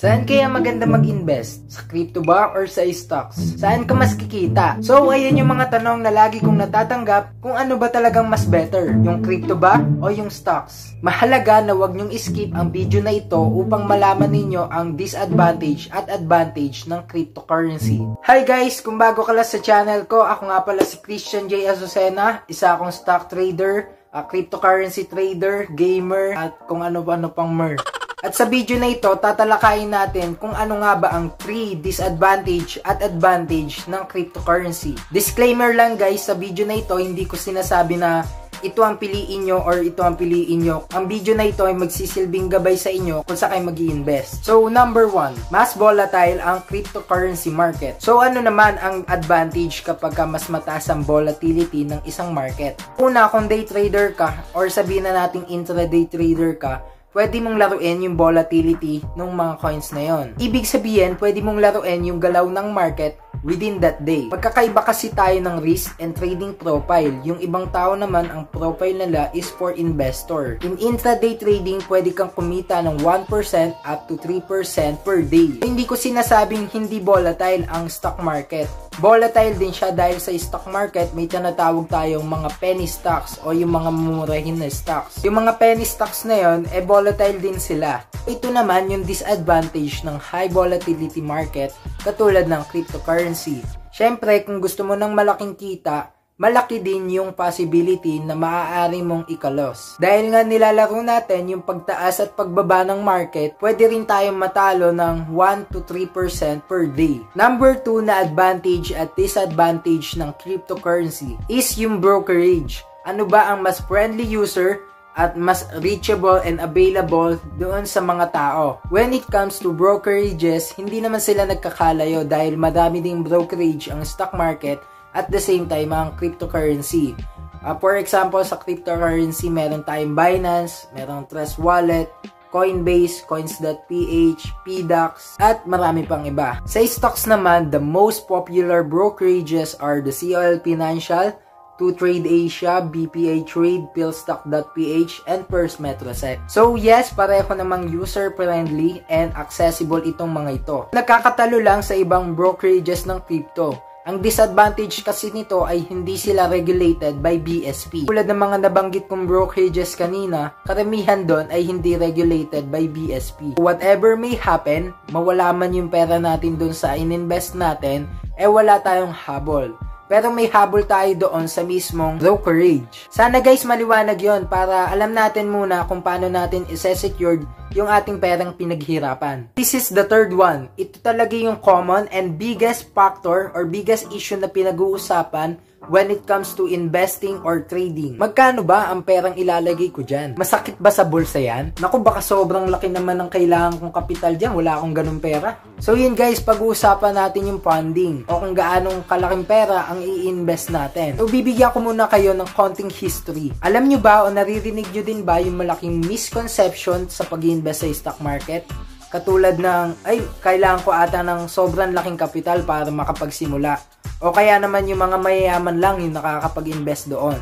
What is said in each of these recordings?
Saan kaya maganda mag-invest? Sa crypto ba or sa stocks? Saan ka mas kikita? So, ayan yung mga tanong na lagi kong natatanggap kung ano ba talagang mas better, yung crypto ba o yung stocks. Mahalaga na wag nyong skip ang video na ito upang malaman ninyo ang disadvantage at advantage ng cryptocurrency. Hi guys! Kung bago ka lang sa channel ko, ako nga pala si Christian J. Azucena, isa akong stock trader, a cryptocurrency trader, gamer, at kung ano-ano pang mer. At sa video na ito, tatalakayin natin kung ano nga ba ang 3 disadvantage at advantage ng cryptocurrency. Disclaimer lang guys, sa video na ito, hindi ko sinasabi na ito ang piliin nyo or ito ang piliin nyo. Ang video na ito ay magsisilbing gabay sa inyo kung saan kayo mag invest So, number 1, mas volatile ang cryptocurrency market. So, ano naman ang advantage kapag mas mataas ang volatility ng isang market? Una, kung day trader ka or sabihin na nating intraday trader ka, pwede mong laruin yung volatility ng mga coins na yon. Ibig sabihin, pwede mong laruin yung galaw ng market within that day. Magkakaiba kasi tayo ng risk and trading profile. Yung ibang tao naman, ang profile nila is for investor. In intraday trading, pwede kang kumita ng 1% up to 3% per day. Hindi ko sinasabing hindi volatile ang stock market. Volatile din siya dahil sa stock market may tinatawag tayong mga penny stocks o yung mga mumurahin na stocks. Yung mga penny stocks na yon, eh volatile din sila. Ito naman yung disadvantage ng high volatility market katulad ng cryptocurrency. Siyempre, kung gusto mo ng malaking kita, malaki din yung possibility na maaari mong ikalos. Dahil nga nilalaro natin yung pagtaas at pagbaba ng market, pwede rin tayong matalo ng 1 to 3% per day. Number 2 na advantage at disadvantage ng cryptocurrency is yung brokerage. Ano ba ang mas friendly user at mas reachable and available doon sa mga tao. When it comes to brokerages, hindi naman sila nagkakalayo dahil madami ding brokerage ang stock market at the same time ang cryptocurrency. Uh, for example, sa cryptocurrency, meron tayong Binance, meron Trust Wallet, Coinbase, Coins.ph, PDAX, at marami pang iba. Sa stocks naman, the most popular brokerages are the COL Financial, 2Trade Asia, BPA Trade, Pillstock.ph, and Purse Metrosec. So yes, pareho namang user-friendly and accessible itong mga ito. Nagkakatalo lang sa ibang brokerages ng crypto. Ang disadvantage kasi nito ay hindi sila regulated by BSP. Tulad ng mga nabanggit kong brokerages kanina, karamihan doon ay hindi regulated by BSP. Whatever may happen, mawala man yung pera natin doon sa ininvest natin, eh wala tayong habol. Pero may habol tayo doon sa mismong brokerage. Sana guys maliwanag yon para alam natin muna kung paano natin isa-secured yung ating perang pinaghirapan. This is the third one. Ito talaga yung common and biggest factor or biggest issue na pinag-uusapan when it comes to investing or trading. Magkano ba ang perang ilalagay ko dyan? Masakit ba sa bulsa yan? Naku, baka sobrang laki naman ng kailangan kong kapital dyan. Wala akong ganun pera. So yun guys, pag-uusapan natin yung funding o kung gaanong kalaking pera ang i-invest natin. So bibigyan ko muna kayo ng konting history. Alam nyo ba o naririnig nyo din ba yung malaking misconception sa pag-invest sa stock market? Katulad ng, ay, kailangan ko ata ng sobrang laking kapital para makapagsimula. O kaya naman yung mga mayayaman lang yung nakakapag-invest doon.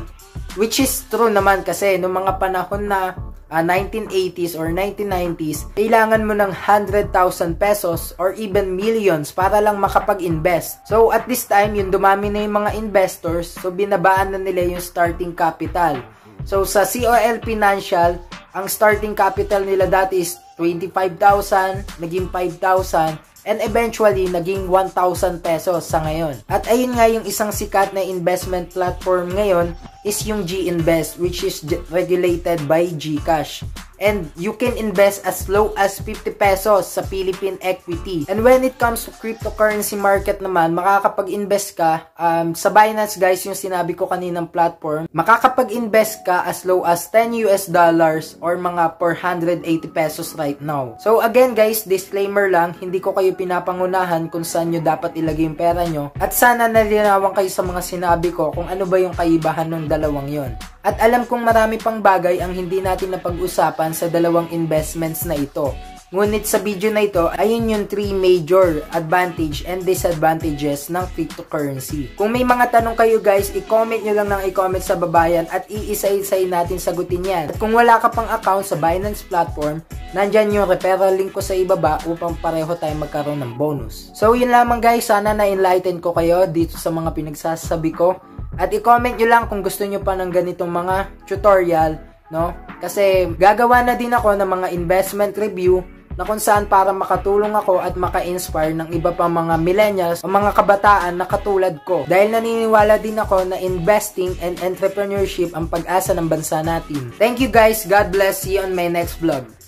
Which is true naman kasi noong mga panahon na uh, ah, 1980s or 1990s, kailangan mo ng 100,000 pesos or even millions para lang makapag-invest. So at this time, yung dumami na yung mga investors, so binabaan na nila yung starting capital. So sa COL Financial, ang starting capital nila dati is 25,000, naging 5,000, and eventually naging 1,000 pesos sa ngayon. At ayun nga yung isang sikat na investment platform ngayon is yung G-Invest which is regulated by GCash and you can invest as low as 50 pesos sa Philippine equity. And when it comes to cryptocurrency market naman, makakapag-invest ka um, sa Binance guys, yung sinabi ko kaninang platform, makakapag-invest ka as low as 10 US dollars or mga 480 pesos right now. So again guys, disclaimer lang, hindi ko kayo pinapangunahan kung saan nyo dapat ilagay yung pera nyo at sana nalinawan kayo sa mga sinabi ko kung ano ba yung kaibahan ng dalawang yon. At alam kong marami pang bagay ang hindi natin napag-usapan sa dalawang investments na ito. Ngunit sa video na ito, ayun yung 3 major advantage and disadvantages ng cryptocurrency. Kung may mga tanong kayo guys, i-comment nyo lang ng i-comment sa babayan at iisa-isay natin sagutin yan. At kung wala ka pang account sa Binance platform, nandyan yung referral link ko sa ibaba upang pareho tayo magkaroon ng bonus. So yun lamang guys, sana na-enlighten ko kayo dito sa mga pinagsasabi ko. At i-comment nyo lang kung gusto nyo pa ng ganitong mga tutorial, no? Kasi gagawa na din ako ng mga investment review na kung saan para makatulong ako at maka-inspire ng iba pang mga millennials o mga kabataan na katulad ko. Dahil naniniwala din ako na investing and entrepreneurship ang pag-asa ng bansa natin. Thank you guys. God bless. You on my next vlog.